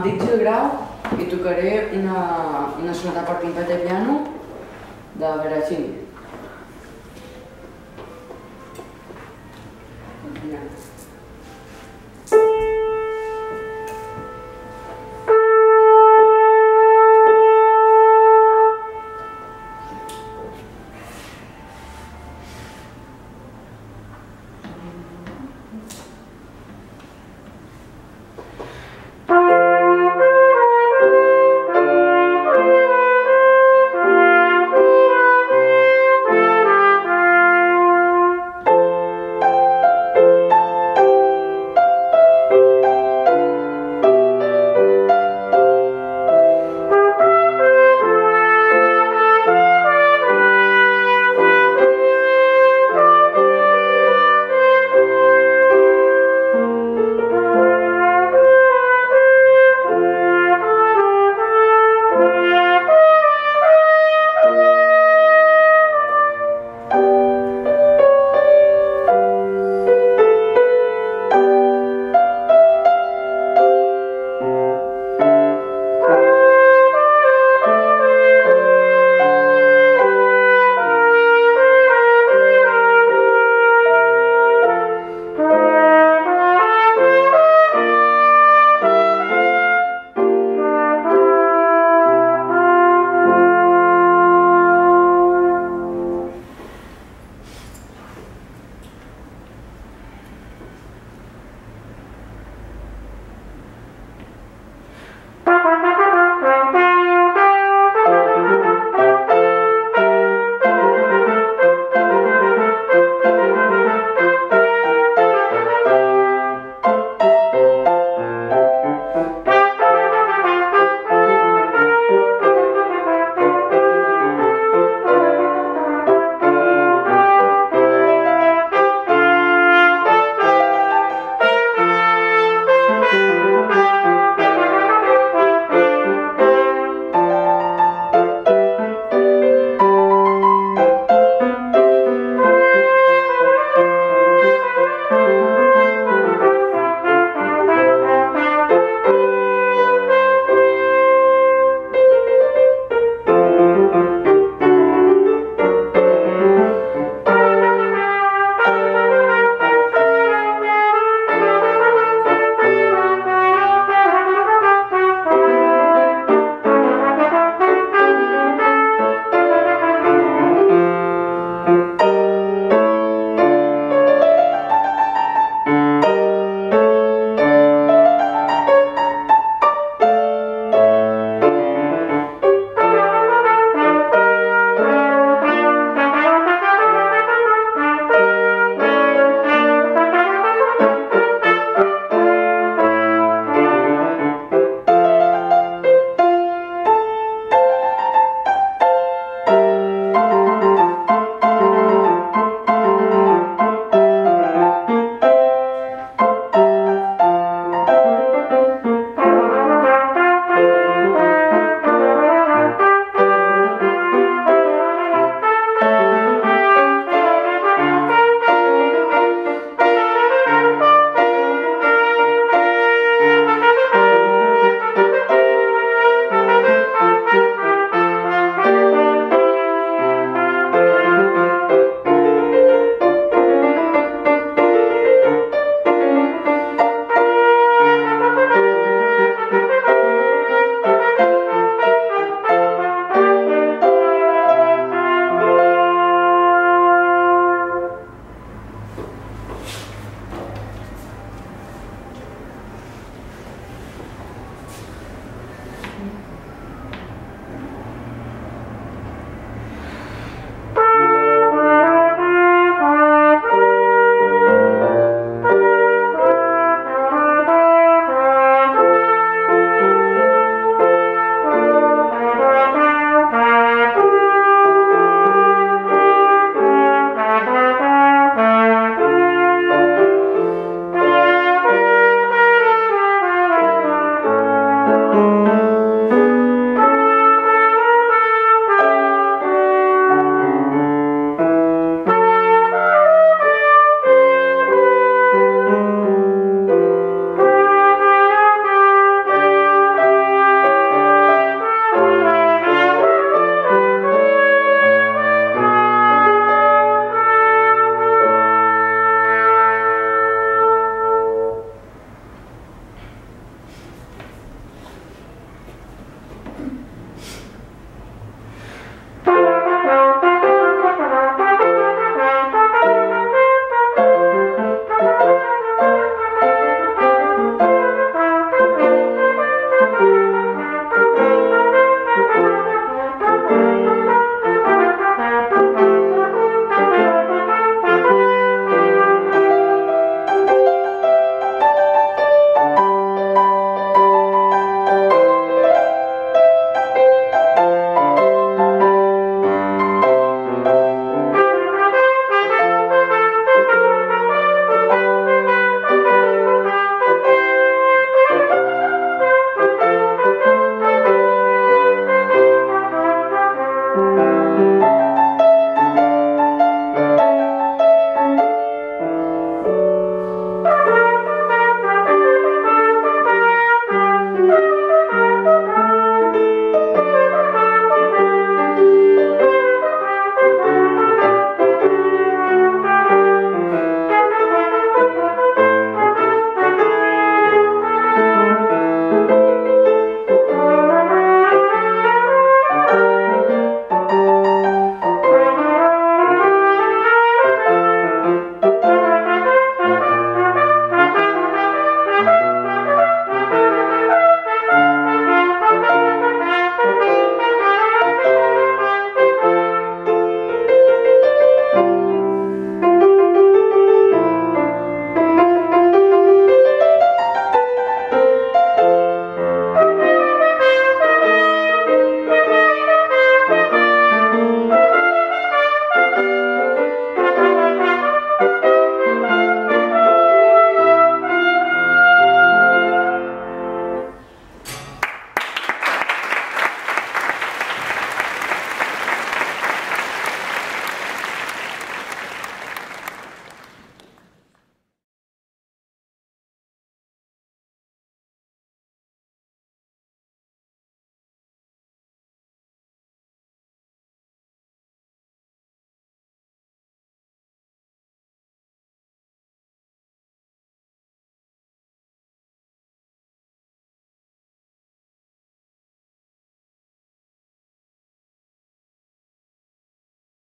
Em dic Gil Grau i tocaré una, una sonata per trompeta i piano de Veracini. Thank.